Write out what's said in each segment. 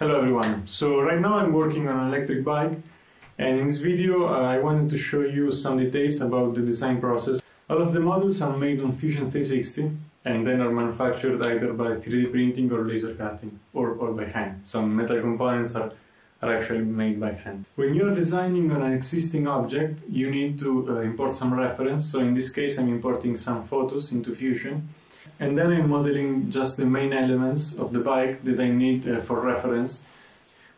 Hello everyone. So right now I'm working on an electric bike and in this video uh, I wanted to show you some details about the design process. All of the models are made on Fusion 360 and then are manufactured either by 3D printing or laser cutting or, or by hand. Some metal components are, are actually made by hand. When you're designing on an existing object you need to uh, import some reference so in this case I'm importing some photos into Fusion and then I'm modeling just the main elements of the bike that I need uh, for reference,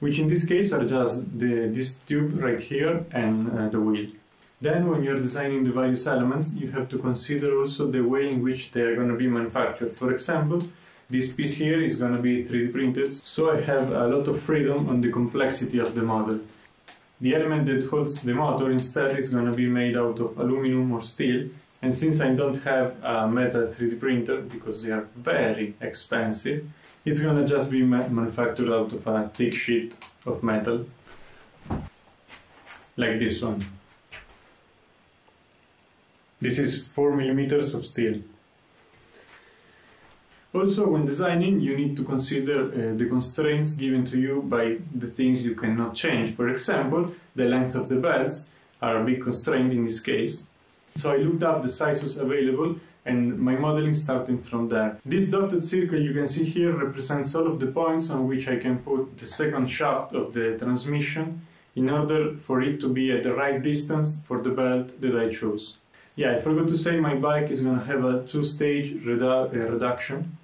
which in this case are just the, this tube right here and uh, the wheel. Then when you're designing the various elements, you have to consider also the way in which they are going to be manufactured. For example, this piece here is going to be 3D printed, so I have a lot of freedom on the complexity of the model. The element that holds the motor instead is going to be made out of aluminum or steel, and since I don't have a metal 3D printer, because they are very expensive, it's gonna just be manufactured out of a thick sheet of metal, like this one. This is 4 millimeters of steel. Also, when designing, you need to consider uh, the constraints given to you by the things you cannot change. For example, the length of the belts are a big constraint in this case, so I looked up the sizes available and my modeling starting from there. This dotted circle you can see here represents all of the points on which I can put the second shaft of the transmission in order for it to be at the right distance for the belt that I chose. Yeah, I forgot to say my bike is gonna have a two-stage redu uh, reduction.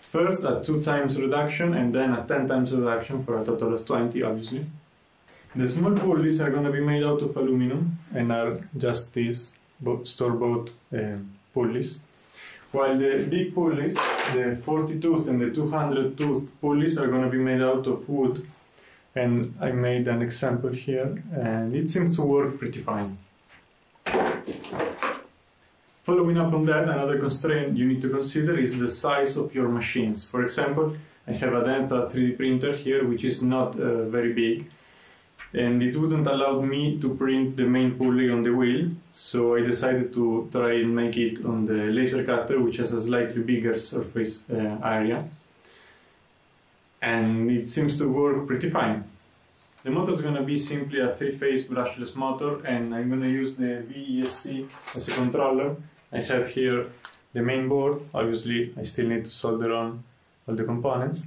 First a 2 times reduction and then a 10 times reduction for a total of 20 obviously. The small pulleys are gonna be made out of aluminum and are just these store-bought uh, pulleys. While the big pulleys, the 40 tooth and the 200 tooth pulleys are going to be made out of wood. And I made an example here and it seems to work pretty fine. Following up on that, another constraint you need to consider is the size of your machines. For example, I have a Delta 3D printer here which is not uh, very big and it wouldn't allow me to print the main pulley on the wheel so I decided to try and make it on the laser cutter which has a slightly bigger surface uh, area and it seems to work pretty fine. The motor is going to be simply a three-phase brushless motor and I'm going to use the VESC as a controller. I have here the main board, obviously I still need to solder on all the components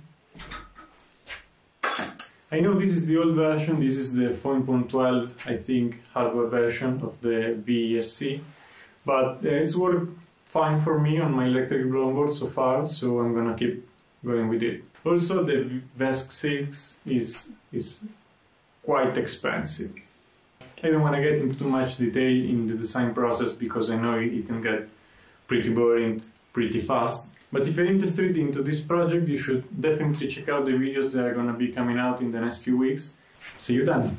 I know this is the old version, this is the 4.12, I think, hardware version of the VESC, but uh, it's worked fine for me on my electric longboard so far, so I'm gonna keep going with it. Also, the VESC 6 is, is quite expensive. I don't want to get into too much detail in the design process because I know it can get pretty boring pretty fast. But if you're interested into this project, you should definitely check out the videos that are going to be coming out in the next few weeks. See you then!